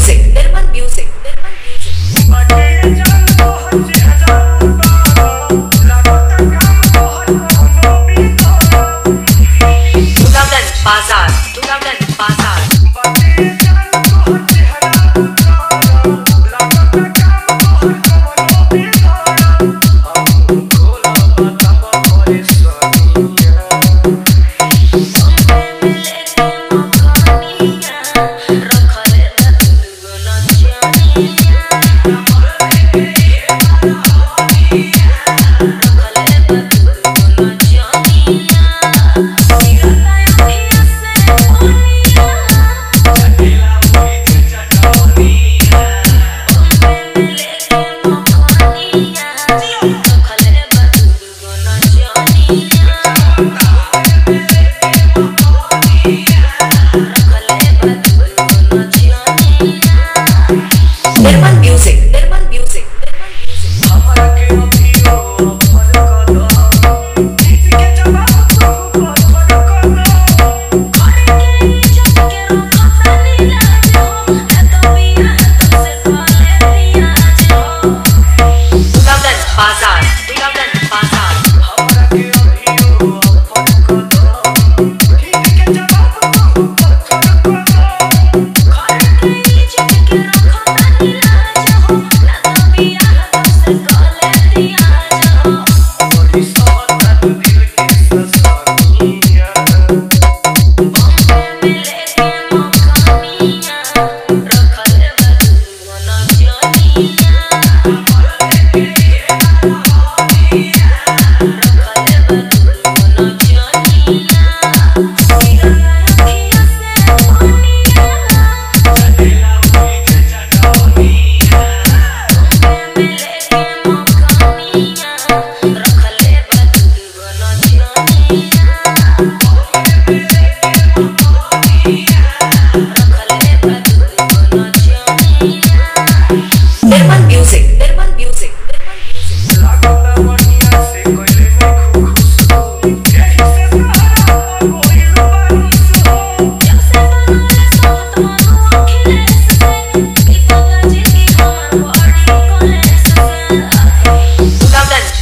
12.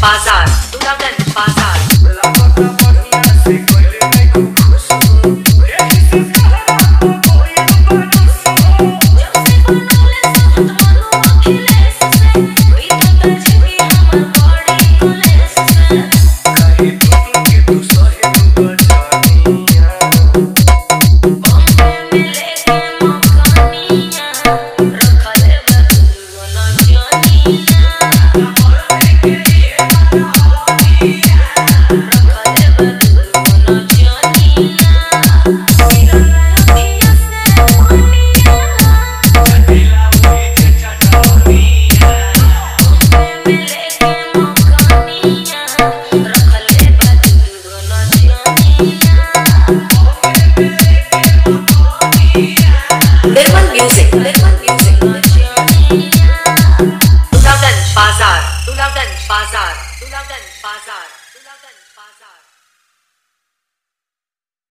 Bazar, do Duradan. Bazar, Dulagan love Dulagan Bazar.